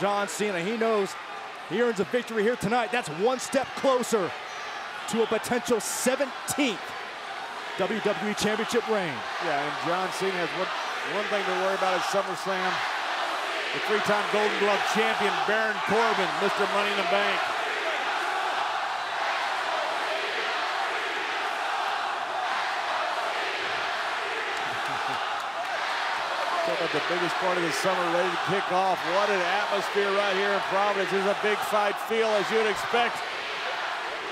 John Cena. He knows he earns a victory here tonight. That's one step closer to a potential 17th WWE Championship reign. Yeah, and John Cena has one, one thing to worry about at SummerSlam. The three-time Golden Glove champion, Baron Corbin, Mr. Money in the Bank. The biggest part of the summer ready to kick off. What an atmosphere right here in Providence. This is a big fight feel as you'd expect.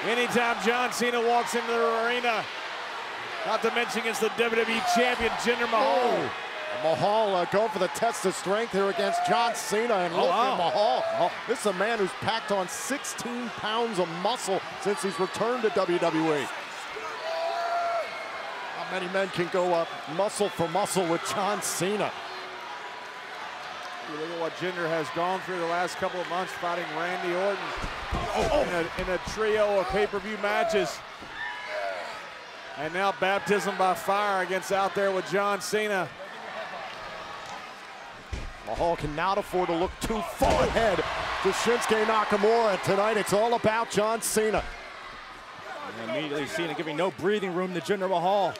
Anytime John Cena walks into the arena, not to mention against the WWE Champion, Jinder Mahal. Oh. Mahal uh, going for the test of strength here against John Cena. And Oh, look wow. at Mahal. Oh, this is a man who's packed on 16 pounds of muscle since he's returned to WWE. How many men can go up muscle for muscle with John Cena? You look at what Jinder has gone through the last couple of months fighting Randy Orton oh, oh. in, a, in a trio of pay-per-view matches. And now baptism by fire against out there with John Cena. Mahal can now afford to look too far ahead to Shinsuke Nakamura. Tonight it's all about John Cena. And immediately Cena giving no breathing room to Jinder Mahal.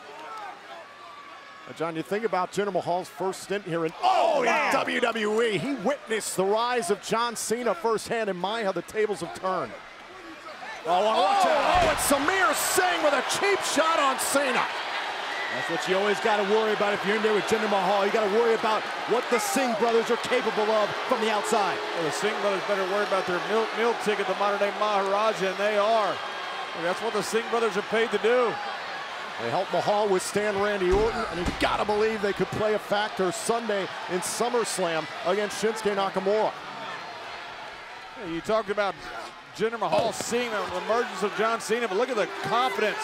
John, you think about Jinder Mahal's first stint here in oh, oh in WWE. He witnessed the rise of John Cena firsthand, and my how the tables have turned. Oh, watch Oh, out. oh, it's Samir Singh with a cheap shot on Cena. That's what you always got to worry about if you're in there with Jinder Mahal. You got to worry about what the Singh brothers are capable of from the outside. Well, the Singh brothers better worry about their meal, meal ticket, the modern day Maharaja, and they are. And that's what the Singh brothers are paid to do. They helped Mahal withstand Randy Orton, and you've gotta believe they could play a factor Sunday in SummerSlam against Shinsuke Nakamura. You talked about Jinder Mahal seeing the emergence of John Cena, but look at the confidence.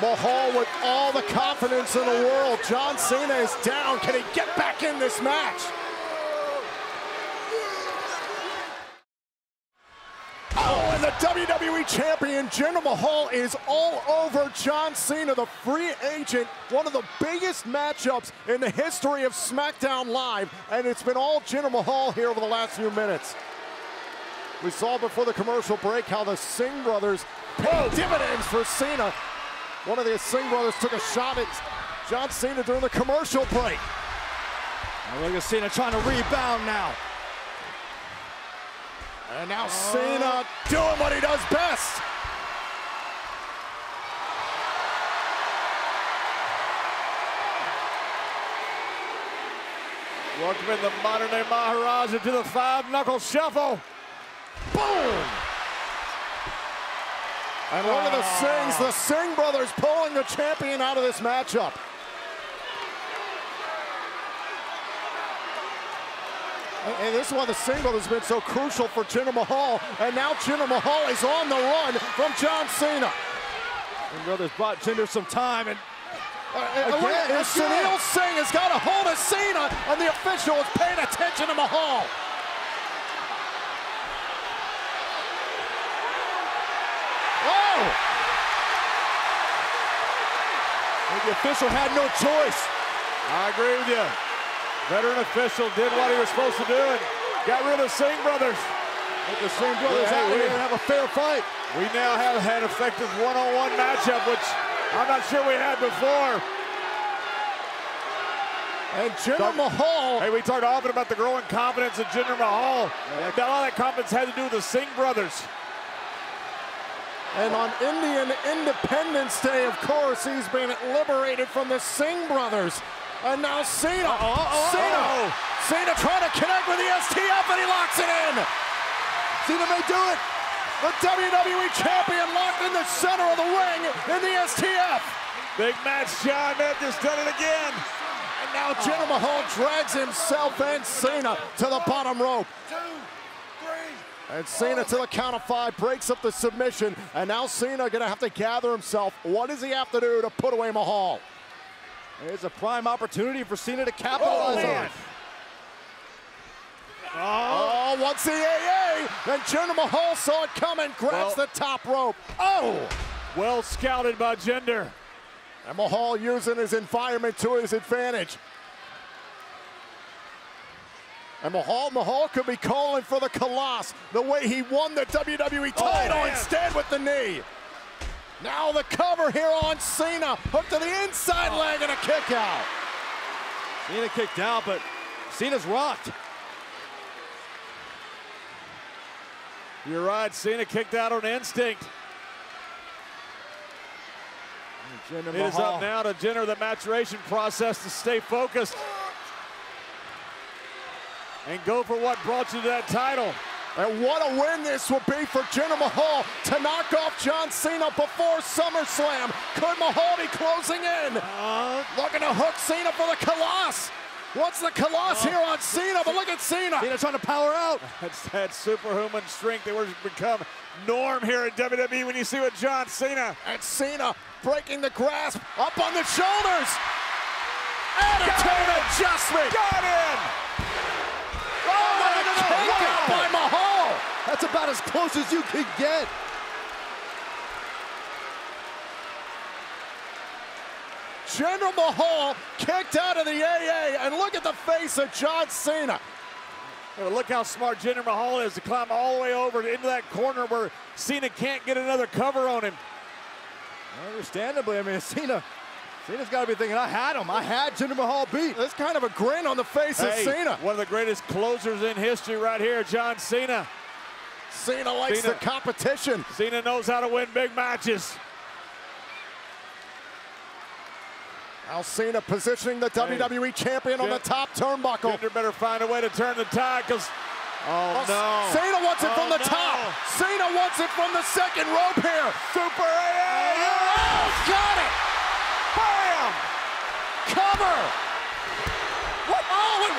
Mahal with all the confidence in the world. John Cena is down. Can he get back in this match? Oh, and the WWE Champion Jinder Mahal is all over John Cena, the free agent. One of the biggest matchups in the history of SmackDown Live, and it's been all Jinder Mahal here over the last few minutes. We saw before the commercial break how the Singh brothers paid dividends for Cena. One of the Singh brothers took a shot at John Cena during the commercial break. And look at Cena trying to rebound now. And now oh. Cena doing what he does best. Welcome in the modern day Maharaja to the five knuckle shuffle. Boom! And look at the ah. Singhs, the Singh brothers pulling the champion out of this matchup. And- this is why the single has been so crucial for Jinder Mahal. And now Jinder Mahal is on the run from John Cena. And brothers bought Jinder some time and Uh, uh, Again, again. Sunil Singh has got a hold of Cena, and the official is paying attention to Mahal. Oh! the official had no choice. I agree with you. Veteran official did what he was supposed to do and got rid of the Singh brothers. But the Singh brothers Hey, out we- here and have a fair fight. We now have had effective one-on-one matchup, which I'm not sure we had before. And Jinder Mahal. Hey, we talked often about the growing confidence of Jinder Mahal. And a lot of that confidence had to do with the Singh brothers. And on Indian Independence Day, of course, he's been liberated from the Singh brothers. And now Cena. uh-oh, Cena. uh-oh. Cena trying to connect with the STF, and he locks it in. Cena may do it. The WWE Champion locked in the center of the ring in the STF. Big match, John. Just done it again. And now Jinder Mahal drags himself and Cena to the bottom rope. And Cena to the count of five breaks up the submission. And now Cena gonna have to gather himself. What does he have to do to put away Mahal? It's a prime opportunity for Cena to capitalize Oh, on. man. Oh, oh. what's the AA? And Jinder Mahal saw it coming, grabs Well- the top rope. Oh! Well scouted by Jinder. And Mahal using his environment to his advantage. And Mahal Mahal could be calling for the Khallas the way he won the WWE oh, title man. instead with the knee. Now the cover here on Cena. Hook to the inside oh. leg and a kick out. Cena kicked out, but Cena's rocked. You're right, Cena kicked out on instinct. Jinder It is Mahal. up now to Jinder the maturation process to stay focused and go for what brought you to that title. And what a win this will be for Jinder Mahal to knock off John Cena before SummerSlam. Could Mahal be closing in? Uh, Looking to hook Cena for the Khallas. What's the Khallas here on Cena? But look at Cena. Cena trying to power out. That's that superhuman strength that was become norm here at WWE when you see what John Cena. And Cena breaking the grasp up on the shoulders. Attitude adjustment. Got in! Oh, what a no. kick by Mahal. That's about as close as you could get. Jinder Mahal kicked out of the AA. And look at the face of John Cena. Look how smart Jinder Mahal is to climb all the way over into that corner where Cena can't get another cover on him. Understandably, I mean, Cena, Cena's got to be thinking, I had him. I had Jinder Mahal beat. There's kind of a grin on the face of Cena. One of the greatest closers in history right here, John Cena. Cena likes Cena- the competition. Cena knows how to win big matches. Now Cena positioning the WWE champion on the top turnbuckle. Jinder better find a way to turn the tide because, oh, oh no. Cena wants it oh, from Oh, the no. top. Cena wants it from the second rope here. Super AA! Oh, got it. Bam! Cover. What? Oh, wait.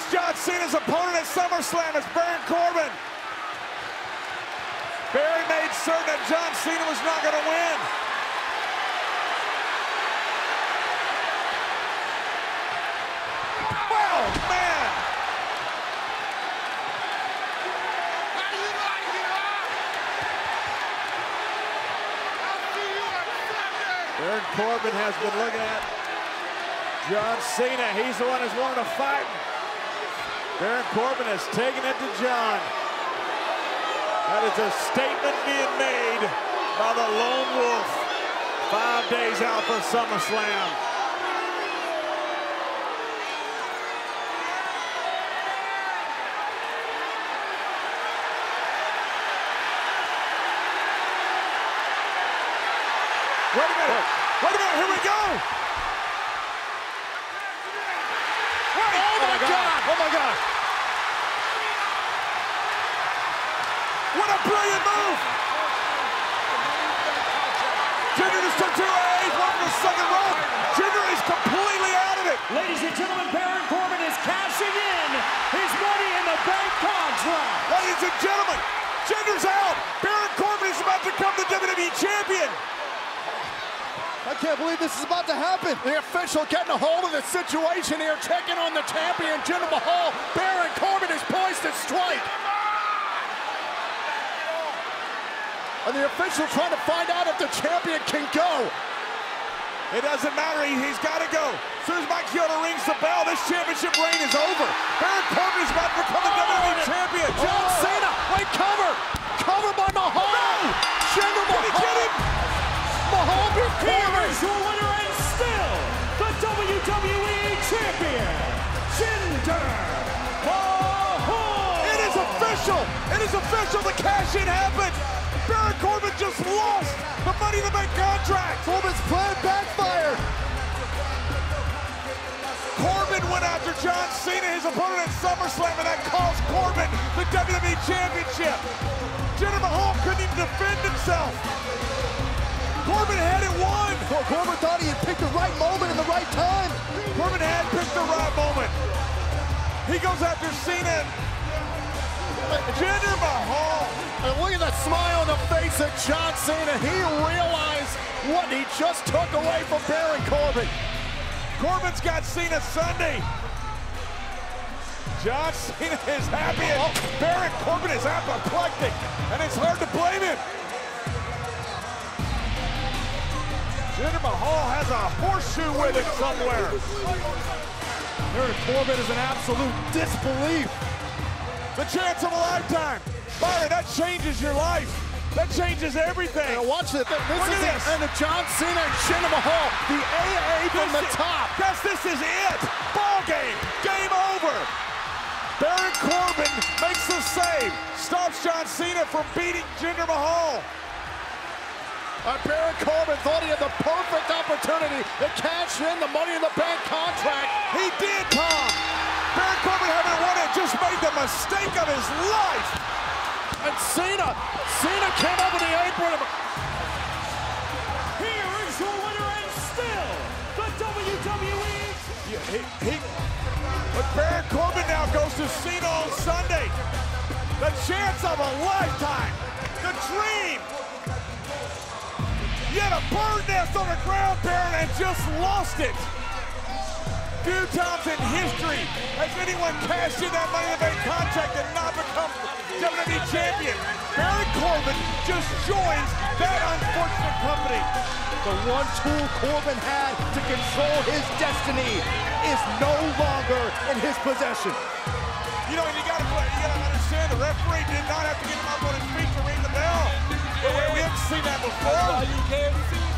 That's John Cena's opponent at SummerSlam. It's Baron Corbin. Barry made certain that John Cena was not going to win. Well, man. how you like it, huh? How do you like that, man? Baron Corbin has been looking at John Cena. He's the one who's wanting to fight. Baron Corbin has taken it to John. That is a statement being made by the Lone Wolf. Five days out for SummerSlam. Wait a minute. Wait a minute. Here we go. Wait. Oh, my God. Oh, my God. What a brilliant move! Jinder just took two A's, one the second rope. Jinder is completely out of it. Ladies and gentlemen, Baron Corbin is cashing in his Money in the Bank contract. Ladies and gentlemen, Jinder's out. Baron Corbin is about to become the WWE Champion. I can't believe this is about to happen. The official getting a hold of the situation here, checking on the champion, Jinder Mahal. Baron Corbin is poised to strike. And the official trying to find out if the champion can go. It doesn't matter. He, has got to go. As soon as Mike Chioda rings the bell, this championship reign is over. Baron Corbin is about to become the oh, WWE Champion. John Cena, wait, cover. Cover by Mahal. Jinder Did he get Mahal. him? Here Corbin. is your winner and still the WWE Champion, Jinder Mahal. It is official. It is official. The cash in happened. Baron Corbin just lost the Money in the Bank contract. Corbin's plan backfired. Corbin went after John Cena, his opponent at SummerSlam, and that cost Corbin the WWE Championship. Jinder Mahal couldn't even defend himself. Corbin had it won. Cor- Corbin thought he had picked the right moment and the right time. Corbin had picked the right moment. He goes after Cena. Jinder Mahal. And look at the smile on the face of John Cena. He realized what he just took away from Baron Corbin. Corbin's got Cena Sunday. John Cena is happy and Baron Corbin is apoplectic, and it's hard to blame him. Jinder Mahal has a horseshoe with it somewhere. Baron Corbin is in absolute disbelief. The chance of a lifetime. Baron, that changes your life. That changes everything. Now watch it. This Look is at the this. of John Cena and Jinder Mahal. The AA from the This is- top. Guess this is it. Ball game. Game over. Baron Corbin makes the save. Stops John Cena from beating Jinder Mahal. Uh, Baron Corbin thought he had the perfect opportunity to cash in the Money in the Bank contract. He did, Tom. Baron Corbin having won it just made the mistake of his life. And Cena, Cena came over the apron. Here is your winner and still the WWE He, he, but Baron Corbin now goes to Cena on Sunday. The chance of a lifetime. The dream. You had a bird nest on the ground, Baron, and just lost it. Few times in history has anyone cashed in that Money in the Bank contract and not become WWE champion. Baron Corbin just joins that unfortunate company. The one tool Corbin had to control his destiny is no longer in his possession. You know, and you gotta play, you gotta understand the referee did not have to get him up on his feet to ring the bell. Seen that before. you